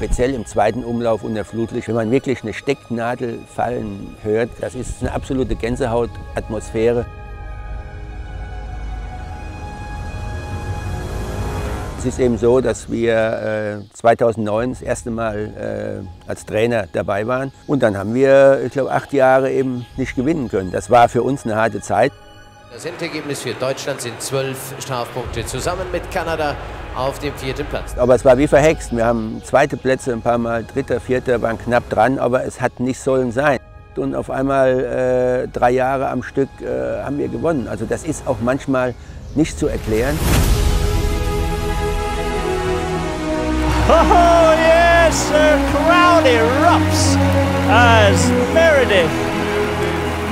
speziell im zweiten Umlauf unter Flutlicht, wenn man wirklich eine Stecknadel fallen hört, das ist eine absolute Gänsehautatmosphäre. Es ist eben so, dass wir äh, 2009 das erste Mal äh, als Trainer dabei waren. Und dann haben wir, ich glaube, acht Jahre eben nicht gewinnen können. Das war für uns eine harte Zeit. Das Endergebnis für Deutschland sind zwölf Strafpunkte zusammen mit Kanada auf dem vierten Platz. Aber es war wie verhext. Wir haben zweite Plätze, ein paar Mal dritter, vierter, waren knapp dran, aber es hat nicht sollen sein. Und auf einmal äh, drei Jahre am Stück äh, haben wir gewonnen. Also das ist auch manchmal nicht zu erklären. Oh yes, the crowd erupts as Meredith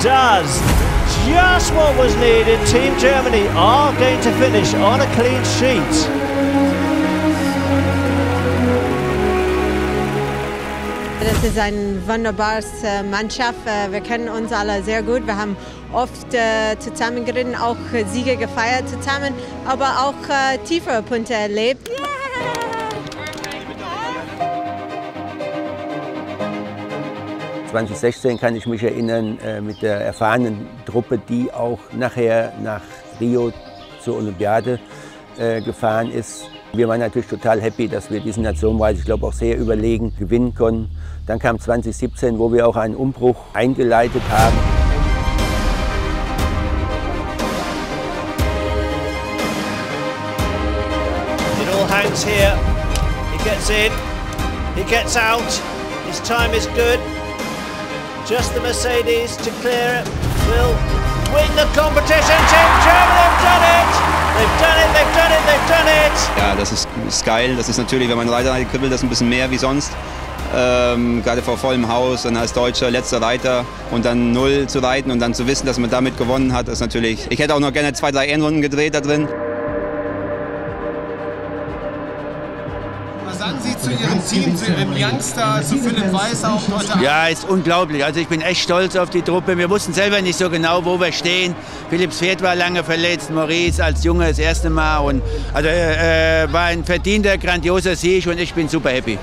does just what was needed. Team Germany are going to finish on a clean sheet. Das ist eine wunderbare Mannschaft. Wir kennen uns alle sehr gut. Wir haben oft äh, zusammen geritten, auch Siege gefeiert zusammen, aber auch äh, tiefe Punkte erlebt. Yeah! 2016 kann ich mich erinnern äh, mit der erfahrenen Truppe, die auch nachher nach Rio zur Olympiade äh, gefahren ist. Wir waren natürlich total happy, dass wir diesen Nationenpreis, ich glaube auch sehr überlegen, gewinnen konnten. Dann kam 2017, wo wir auch einen Umbruch eingeleitet haben. It all hangs here. He gets in. He gets out. His time is good. Just the Mercedes to clear it will win the competition. Team Germany have done it. They've done it, they've done it, they've done it. Ja, das ist, ist geil. Das ist natürlich, wenn man Reiter kribbelt das ein bisschen mehr wie sonst. Ähm, gerade vor vollem Haus, dann als Deutscher letzter Reiter und dann null zu reiten und dann zu wissen, dass man damit gewonnen hat, ist natürlich. Ich hätte auch noch gerne zwei, drei Ehrenrunden gedreht da drin. Sagen Sie zu Ihrem Team, zu Ihrem Youngster, zu Philipp Weishaupt heute Abend? Ja, ist unglaublich. Also ich bin echt stolz auf die Truppe. Wir wussten selber nicht so genau, wo wir stehen. Philipps Pferd war lange verletzt, Maurice als Junge das erste Mal. Und also äh, war ein verdienter, grandioser Sieg und ich bin super happy.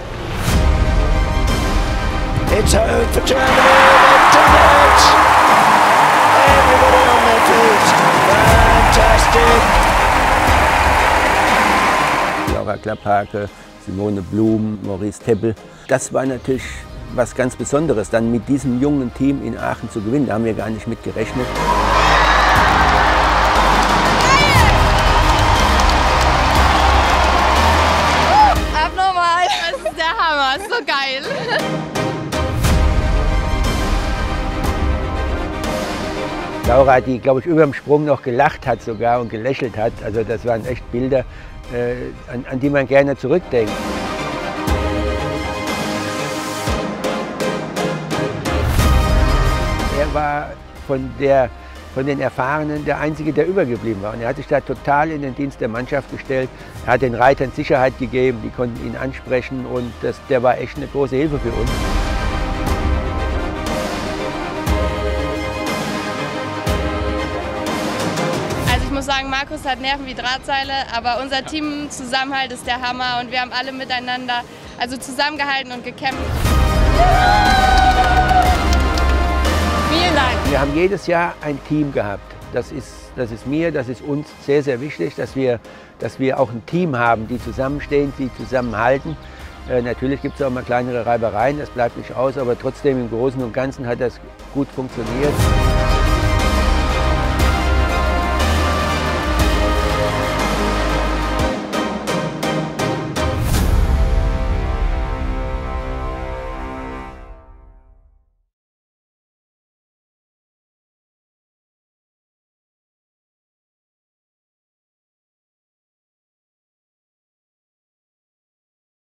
It's home for Germany. They've done it. Everybody on their feet. Fantastic. Laura Klapphake, Simone Blum, Maurice Teppel. Das war natürlich was ganz Besonderes, dann mit diesem jungen Team in Aachen zu gewinnen. Da haben wir gar nicht mit gerechnet. Abnormal. Das ist der Hammer. So geil. Laura, die, glaube ich, über dem Sprung noch gelacht hat sogar und gelächelt hat. Also das waren echt Bilder, äh, an, an die man gerne zurückdenkt. Er war von, der, von den Erfahrenen der Einzige, der übergeblieben war. Und er hat sich da total in den Dienst der Mannschaft gestellt. Er hat den Reitern Sicherheit gegeben, die konnten ihn ansprechen und das, der war echt eine große Hilfe für uns. Muss sagen, Markus hat Nerven wie Drahtseile, aber unser Team Zusammenhalt ist der Hammer und wir haben alle miteinander also zusammengehalten und gekämpft. Vielen Dank. Wir haben jedes Jahr ein Team gehabt. Das ist, das ist mir, das ist uns sehr, sehr wichtig, dass wir, dass wir auch ein Team haben, die zusammenstehen, die zusammenhalten. Äh, natürlich gibt es auch mal kleinere Reibereien, das bleibt nicht aus, aber trotzdem im Großen und Ganzen hat das gut funktioniert.